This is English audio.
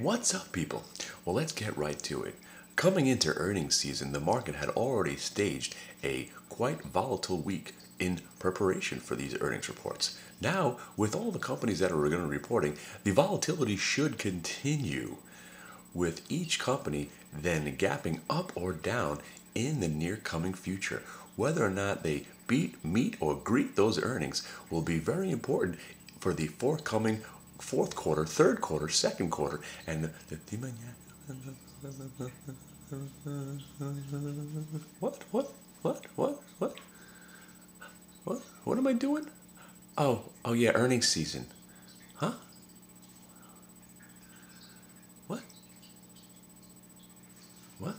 What's up, people? Well, let's get right to it. Coming into earnings season, the market had already staged a quite volatile week in preparation for these earnings reports. Now, with all the companies that are going to be reporting, the volatility should continue, with each company then gapping up or down in the near coming future. Whether or not they beat, meet, or greet those earnings will be very important for the forthcoming fourth quarter, third quarter, second quarter, and the, the what, what, what, what, what, what, what am I doing? Oh, oh yeah, earnings season, huh? What? What?